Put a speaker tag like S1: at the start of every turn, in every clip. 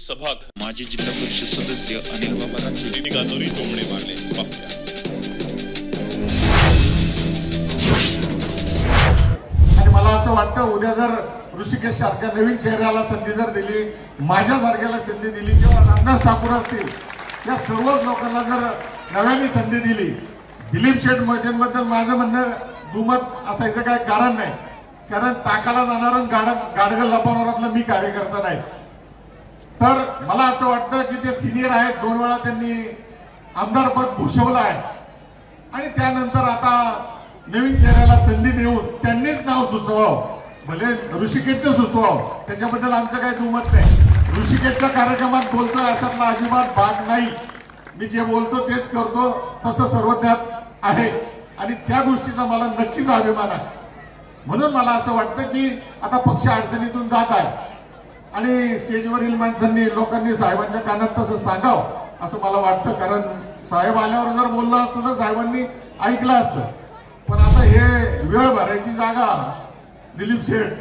S1: सभा
S2: माजी जिल्हा परिषद सदस्य अनिल बाबा राजे.
S1: गाजोरी टोमणे मारले. पाहूया
S3: आणि मला असं वाटतं उद्या जर ऋषिकेश सारख्या नवीन चेहऱ्याला संधी जर दिली माझ्यासारख्याला संधी दिली किंवा रामदास ठाकूर असतील या सर्वच लोकांना जर नव्याने संधी दिली दिलीप शेठ मोदींबद्दल माझं म्हणणं दुमत असायचं काय कारण नाही. कारण ताकाला जाणारं गाड गाडगं लपवणारातला मी कार्यकर्ता नाही. तर मला असं वाटतं की ते सिनियर आहेत दोन वेळा त्यांनी आमदार पद भूषवलं आहे. आणि त्यानंतर आता नवीन चेहऱ्याला संधी देऊन त्यांनीच नाव सुचवावं. भले ऋषिकेशचं सुचवावं. त्याच्याबद्दल आमचं काही दुमत नाही. ऋषिकेशच्या कार्यक्रमात बोलतोय अशातला अजिबात भाग नाही. मी जे बोलतो तेच करतो तसं सर्वज्ञात आहे. आणि त्या गोष्टीचा मला नक्कीच अभिमान आहे. म्हणून मला असं वाटतं की आता पक्ष अडचणीतून जात आहे. आणि स्टेजवरील माणसांनी लोकांनी साहेबांच्या कानात तसं सांगावं असं मला वाटतं. कारण साहेब आल्यावर जर बोललं असतं तर साहेबांनी ऐकलं असतं. पण आता हे वेळ भरायची जागा दिलीप शेठ.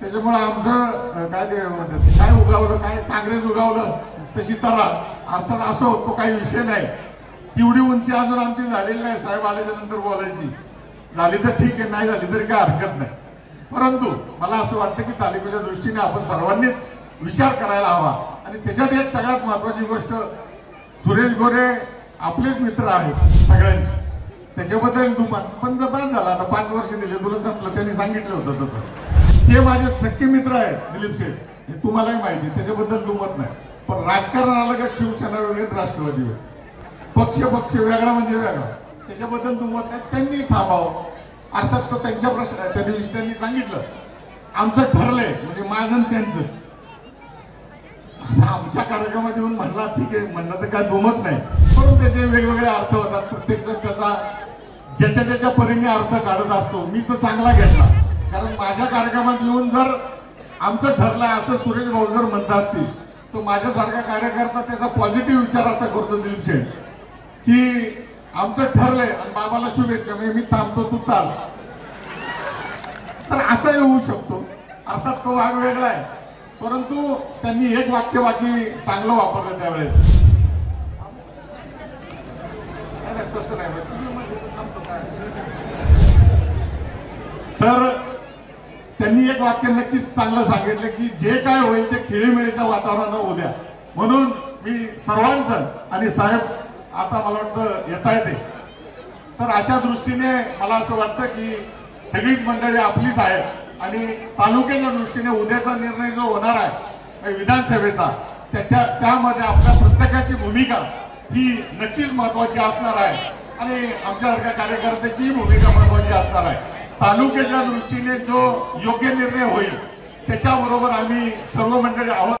S3: त्याच्यामुळं आमचं काय ते म्हणतात काय उगावलं काय काँग्रेस उगावलं तशी तरा. अर्थात असो तो काही विषय नाही. तेवढी उंची अजून आमची झालेली नाही साहेब आल्याच्यानंतर बोलायची. झाली तर ठीक आहे नाही झाली तरी काय हरकत नाही. परंतु मला असं वाटतं की तालुक्याच्या दृष्टीने आपण सर्वांनीच विचार करायला हवा. आणि त्याच्यात एक सगळ्यात महत्वाची गोष्ट सुरेश गोरे आपलेच मित्र आहेत सगळ्यांचे. त्याच्याबद्दल तू पण जपान झाला आता पाच वर्ष दिले तुला संपलं त्यांनी सांगितलं होतं तसं. ते माझे सख्खे मित्र आहेत दिलीप शेठ. हे तुम्हालाही माहिती आहे, त्याच्याबद्दल दुमत नाही. पण राजकारण आलं का शिवसेना वेगळी राष्ट्रवादी वेगळी पक्ष पक्ष वेगळा म्हणजे वेगळा. त्याच्याबद्दल दुमत नाही त्यांनी थांबावं. अर्थात तो त्यांच्या प्रश्न त्या दिवशी त्यांनी सांगितलं आमचं ठरलंय म्हणजे माझं त्यांचं. आमच्या कार्यक्रमात येऊन म्हणला ठीक आहे म्हणलं तर काय दुमत नाही. परंतु त्याचे वेगवेगळे अर्थ होतात. प्रत्येक जण त्याचा ज्याच्या ज्याच्या परीने अर्थ काढत असतो मी तर चांगला घेतला. कारण माझ्या कार्यक्रमात येऊन जर आमचं ठरलंय असं सुरेश भाऊ जर म्हणत असतील तर माझ्यासारखा कार्यकर्ता त्याचा पॉझिटिव्ह विचार असा करतो दिलीप शेठ की आमचं ठरलंय आणि बाबाला शुभेच्छा म्हणजे मी थांबतो तू चाल. तर असंही होऊ शकतो. अर्थात तो भाग वेगळा आहे. परंतु त्यांनी एक वाक्य बाकी चांगलं वापरलं त्यावेळेस. नाही, तसं नाही तर त्यांनी एक वाक्य नक्कीच चांगलं सांगितलं की जे काय होईल ते खेळीमेळीच्या वातावरणात होऊ द्या. म्हणून मी सर्वांचं आणि साहेब आता मला वाटतं येता येते. तर अशा दृष्टीने मला असं वाटतं की सगळीच मंडळी आपलीच आहेत आणि तालुक्याच्या दृष्टीने उद्याचा निर्णय जो होणार आहे म्हणजे विधानसभेचा त्याच्या त्यामध्ये आपल्या प्रत्येकाची भूमिका ही नक्कीच महत्वाची असणार आहे. आणि आमच्यासारख्या कार्यकर्त्याचीही भूमिका महत्वाची असणार आहे. तालुक्याच्या दृष्टीने जो योग्य निर्णय होईल त्याच्याबरोबर आम्ही सर्व मंडळी आहोत.